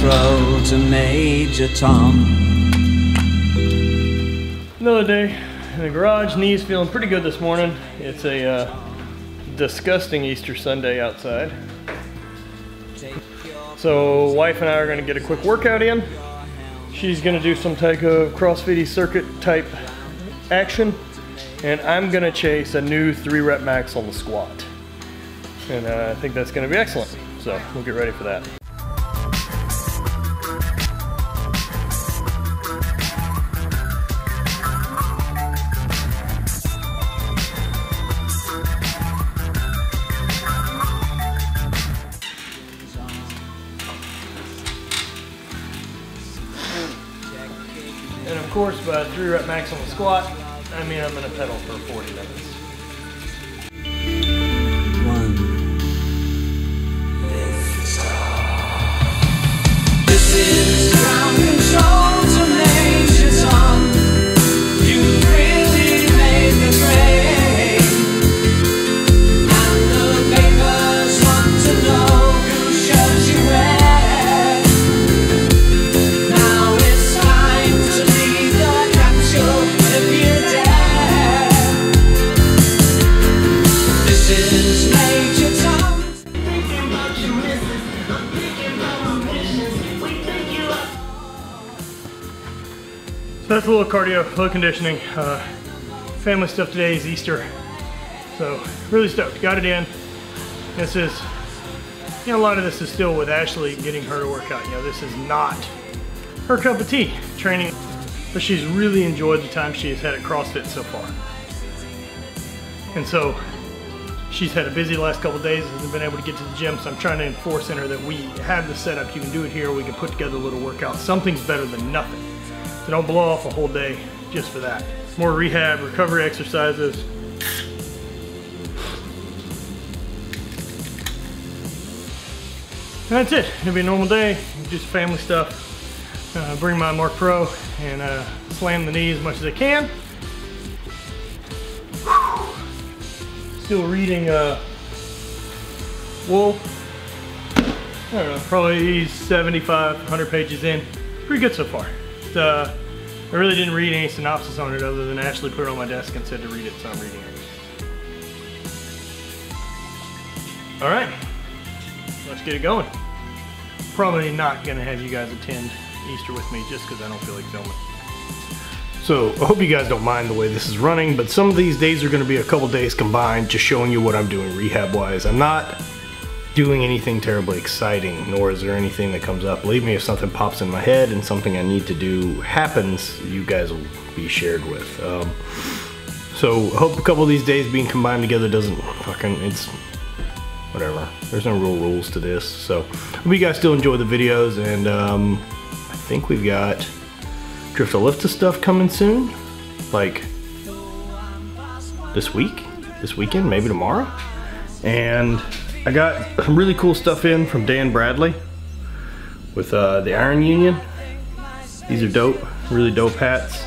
Crow to Major Tom. Another day in the garage. Knees feeling pretty good this morning. It's a uh, disgusting Easter Sunday outside. So wife and I are going to get a quick workout in. She's going to do some type of CrossFit circuit type action. And I'm going to chase a new three rep max on the squat. And uh, I think that's going to be excellent. So we'll get ready for that. By three rep max on the squat, I mean I'm gonna pedal for 40 minutes. Cardio, a conditioning. Uh, family stuff today is Easter. So really stoked, got it in. This is, you know, a lot of this is still with Ashley getting her to work out. You know, this is not her cup of tea, training, but she's really enjoyed the time she has had at CrossFit so far. And so she's had a busy last couple days, hasn't been able to get to the gym, so I'm trying to enforce in her that we have the setup, you can do it here, we can put together a little workout. Something's better than nothing. So don't blow off a whole day just for that. More rehab, recovery exercises. And that's it. It'll be a normal day. just family stuff. Uh, bring my Marc Pro and uh, slam the knee as much as I can. Still reading uh, Wool. I don't know, probably 75, 100 pages in. Pretty good so far. Uh, I really didn't read any synopsis on it other than Ashley put it on my desk and said to read it, so I'm reading it. All right, let's get it going. Probably not gonna have you guys attend Easter with me just because I don't feel like filming. So I hope you guys don't mind the way this is running, but some of these days are gonna be a couple days combined, just showing you what I'm doing rehab wise. I'm not doing anything terribly exciting, nor is there anything that comes up. Believe me, if something pops in my head and something I need to do happens, you guys will be shared with. Um, so hope a couple of these days being combined together doesn't fucking, it's whatever. There's no real rules to this. So hope you guys still enjoy the videos and um, I think we've got Drift a Lifta stuff coming soon. Like this week, this weekend, maybe tomorrow. And I got some really cool stuff in from Dan Bradley with uh, the Iron Union. These are dope, really dope hats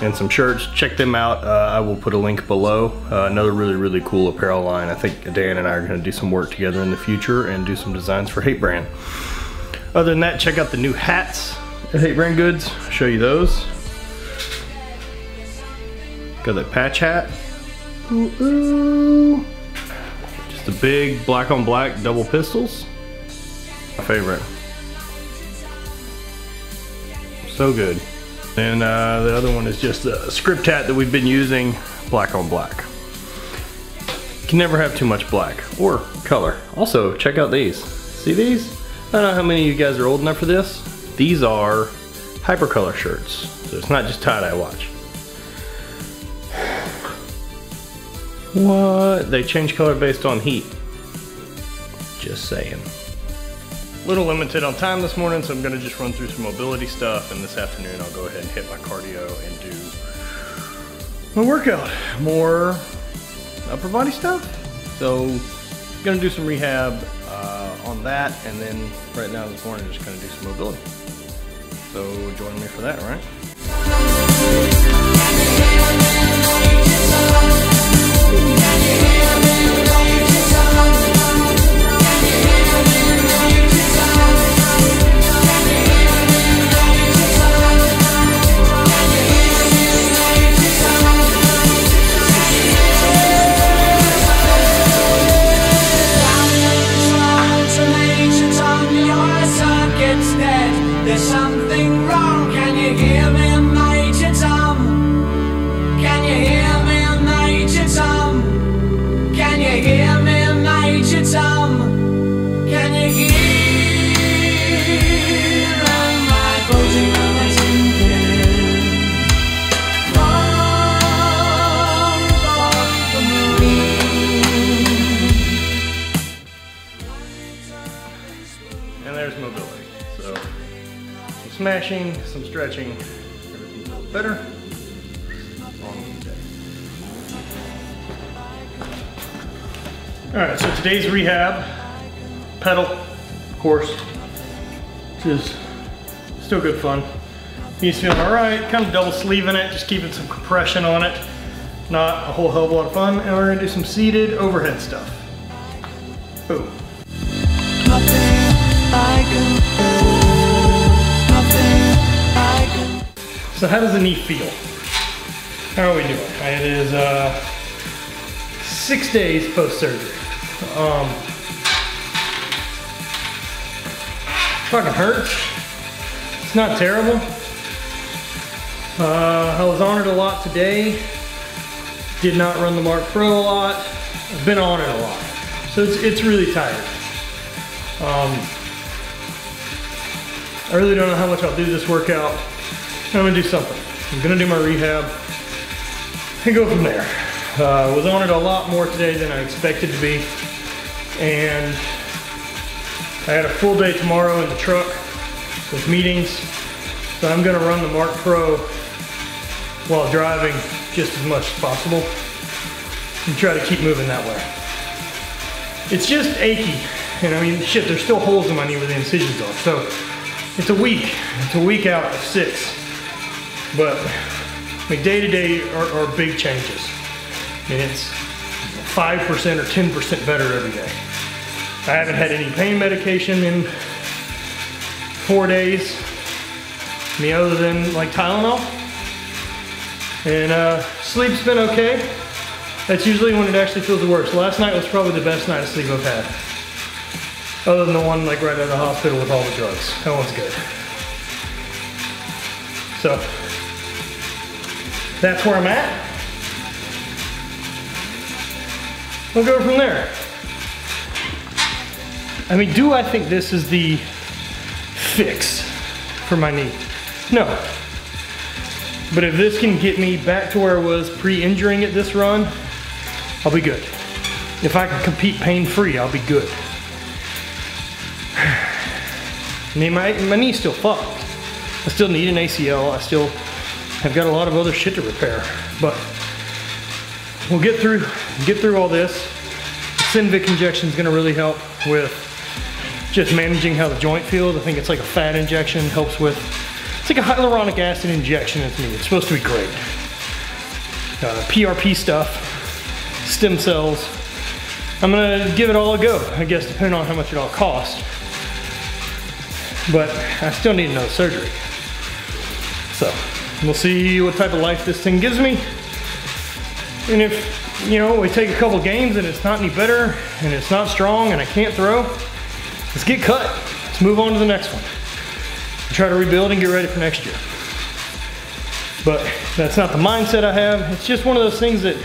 and some shirts. Check them out. Uh, I will put a link below. Uh, another really, really cool apparel line. I think Dan and I are gonna do some work together in the future and do some designs for Hate Brand. Other than that, check out the new hats at Hate Brand Goods. I'll show you those. Got that patch hat. Ooh, ooh. A big black on black double pistols. My favorite. So good. And uh, the other one is just a script hat that we've been using black on black. You can never have too much black or color. Also, check out these. See these? I don't know how many of you guys are old enough for this. These are hypercolor shirts. So it's not just tie-dye watch. What? They change color based on heat. Just saying. Little limited on time this morning, so I'm gonna just run through some mobility stuff, and this afternoon I'll go ahead and hit my cardio and do my workout. More upper body stuff. So, gonna do some rehab uh, on that, and then right now this morning just gonna do some mobility. So join me for that, right? Some some stretching, everything feels better on these days. All right, so today's rehab, pedal, of course, which is still good fun. He's feeling all right, kind of double sleeving it, just keeping some compression on it. Not a whole hell of a lot of fun. And we're gonna do some seated overhead stuff. Boom. So how does the knee feel? How are we doing? It is uh, six days post-surgery. Um, fucking hurts. It's not terrible. Uh, I was on it a lot today. Did not run the Marc Pro a lot. I've been on it a lot. So it's, it's really tired. Um, I really don't know how much I'll do this workout. I'm gonna do something. I'm gonna do my rehab and go from there. Uh, was on it a lot more today than I expected to be. And I had a full day tomorrow in the truck with meetings. So I'm gonna run the Marc Pro while driving just as much as possible and try to keep moving that way. It's just achy. And I mean, shit, there's still holes in my knee where the incisions are. So it's a week. It's a week out of six. But I mean, day to day are, are big changes. I mean, it's 5% or 10% better every day. I haven't had any pain medication in four days. I mean, other than like Tylenol. And uh, sleep's been okay. That's usually when it actually feels the worst. Last night was probably the best night of sleep I've had. Other than the one like right out of the hospital with all the drugs. That one's good. So, that's where I'm at. We'll go from there. I mean, do I think this is the fix for my knee? No. But if this can get me back to where I was pre-injuring it this run, I'll be good. If I can compete pain-free, I'll be good. I mean, my, my knee's still fucked. I still need an ACL. I still have got a lot of other shit to repair. But we'll get through get through all this. Synvisc injection is going to really help with just managing how the joint feels. I think it's like a fat injection. Helps with it's like a hyaluronic acid injection me. It's supposed to be great. Uh, PRP stuff, stem cells. I'm gonna give it all a go. I guess depending on how much it all costs. But I still need another surgery. So we'll see what type of life this thing gives me. And if, you know, we take a couple games and it's not any better and it's not strong and I can't throw, let's get cut. Let's move on to the next one. Try to rebuild and get ready for next year. But that's not the mindset I have. It's just one of those things that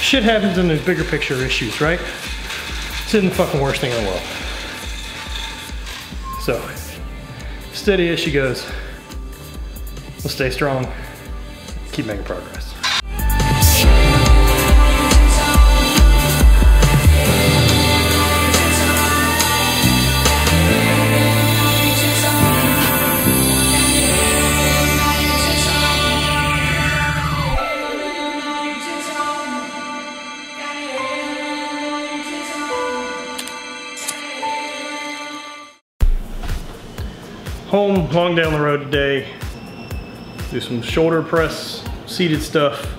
shit happens in the bigger picture issues, right? This isn't the fucking worst thing in the world. So, steady as she goes. We'll stay strong, keep making progress. Home, long down the road today. Do some shoulder press, seated stuff.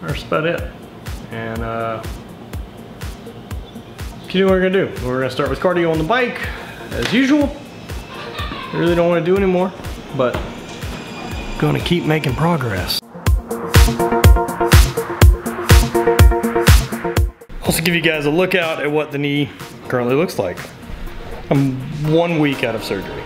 That's about it. And uh, continue what we're gonna do. We're gonna start with cardio on the bike, as usual. I really don't wanna do anymore, but gonna keep making progress. Also give you guys a look out at what the knee currently looks like. I'm one week out of surgery.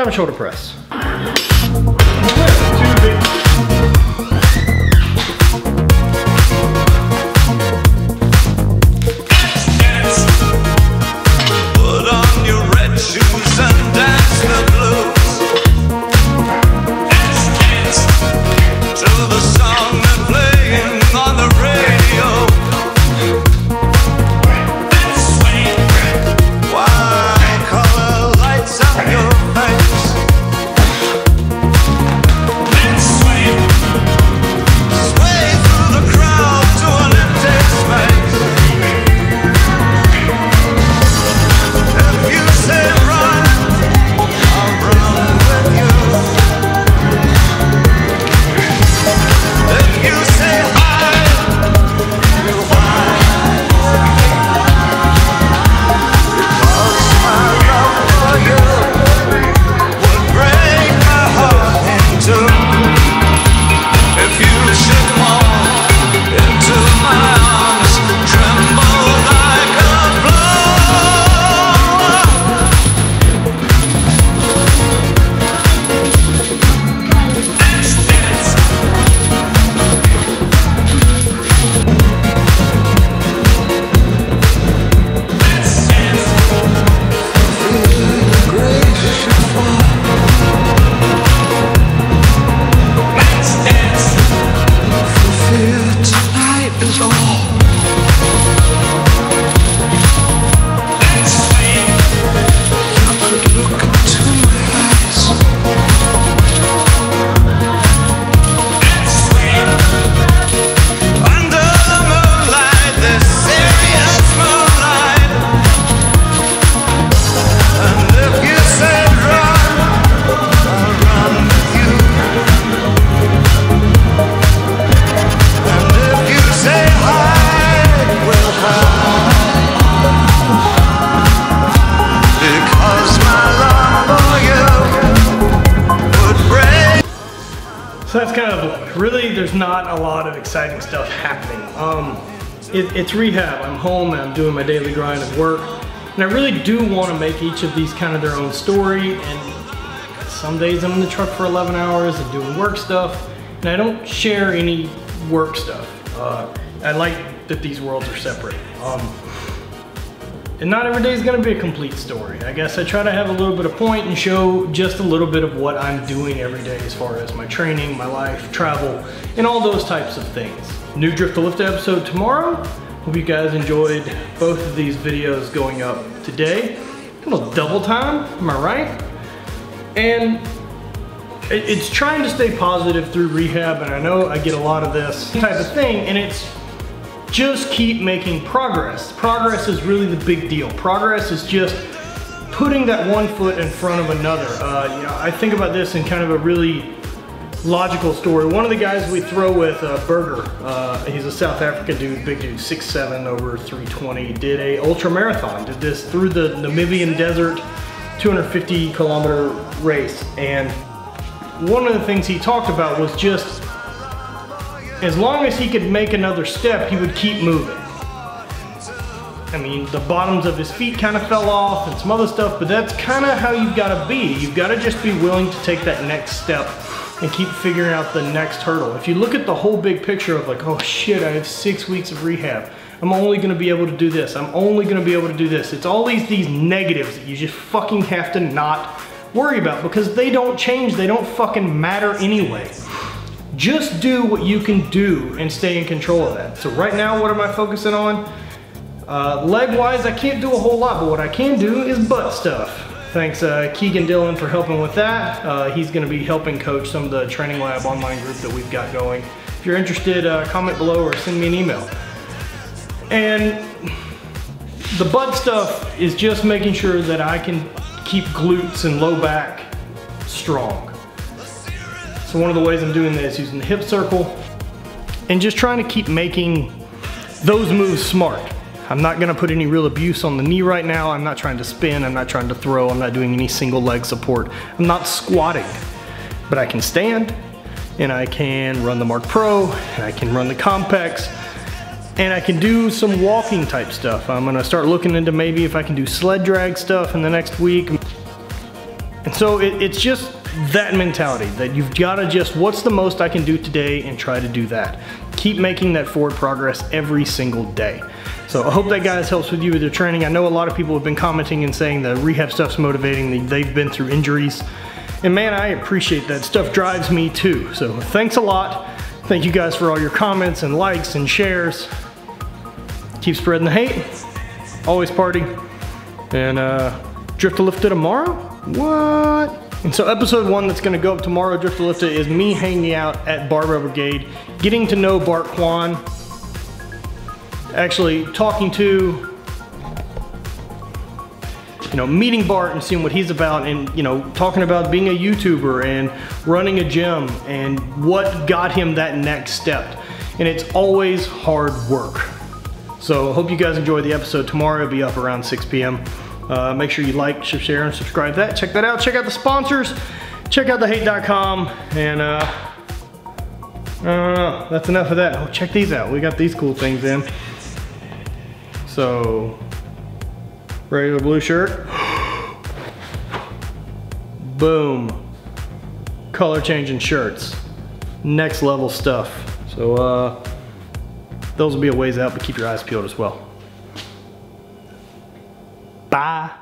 Time to shoulder press. There's not a lot of exciting stuff happening. Um, it, it's rehab. I'm home and I'm doing my daily grind of work, and I really do want to make each of these kind of their own story. And some days I'm in the truck for 11 hours and doing work stuff, and I don't share any work stuff. Uh, I like that these worlds are separate. Um, and not every day is gonna be a complete story. I guess I try to have a little bit of point and show just a little bit of what I'm doing every day as far as my training, my life, travel, and all those types of things. New Drift to Lift episode tomorrow. Hope you guys enjoyed both of these videos going up today. A little double time, am I right? And it's trying to stay positive through rehab, and I know I get a lot of this type of thing, and it's just keep making progress. Progress is really the big deal. Progress is just putting that one foot in front of another. Uh, you know, I think about this in kind of a really logical story. One of the guys we throw with, uh, Berger, uh, he's a South African dude, big dude, 6'7", over 320, did a ultra marathon, did this through the Namibian desert, 250 kilometer race. And one of the things he talked about was just as long as he could make another step, he would keep moving. I mean, the bottoms of his feet kind of fell off and some other stuff, but that's kind of how you've got to be. You've got to just be willing to take that next step and keep figuring out the next hurdle. If you look at the whole big picture of like, oh shit, I have six weeks of rehab. I'm only gonna be able to do this. I'm only gonna be able to do this. It's all these these negatives that you just fucking have to not worry about because they don't change. They don't fucking matter anyway. Just do what you can do and stay in control of that. So right now, what am I focusing on? Uh, leg wise, I can't do a whole lot, but what I can do is butt stuff. Thanks uh, Keegan Dillon for helping with that. Uh, he's gonna be helping coach some of the Training Lab online group that we've got going. If you're interested, uh, comment below or send me an email. And the butt stuff is just making sure that I can keep glutes and low back strong. So one of the ways I'm doing this is using the hip circle and just trying to keep making those moves smart. I'm not gonna put any real abuse on the knee right now. I'm not trying to spin, I'm not trying to throw, I'm not doing any single leg support. I'm not squatting, but I can stand and I can run the Marc Pro and I can run the Compex and I can do some walking type stuff. I'm gonna start looking into maybe if I can do sled drag stuff in the next week. And so it, it's just that mentality that you've got to just, what's the most I can do today and try to do that. Keep making that forward progress every single day. So I hope that guys helps with you with your training. I know a lot of people have been commenting and saying the rehab stuff's motivating. They've been through injuries. And man, I appreciate that stuff drives me too. So thanks a lot. Thank you guys for all your comments and likes and shares. Keep spreading the hate. Always party. And uh, Drift a Lifta tomorrow? What? And so episode one that's gonna go up tomorrow, Drift a Lifta, is me hanging out at Barbell Brigade, getting to know Bart Kwan, actually talking to you know, meeting Bart and seeing what he's about and, you know, talking about being a YouTuber and running a gym and what got him that next step. And it's always hard work. So I hope you guys enjoy the episode tomorrow. It'll be up around 6 p.m. Uh, make sure you like, share, and subscribe that. Check that out. Check out the sponsors. Check out thehate.com. And uh. That's enough of that. Oh, check these out. We got these cool things in. So, regular blue shirt. Boom. Color changing shirts. Next level stuff. So, uh, those will be a ways out, but keep your eyes peeled as well. 八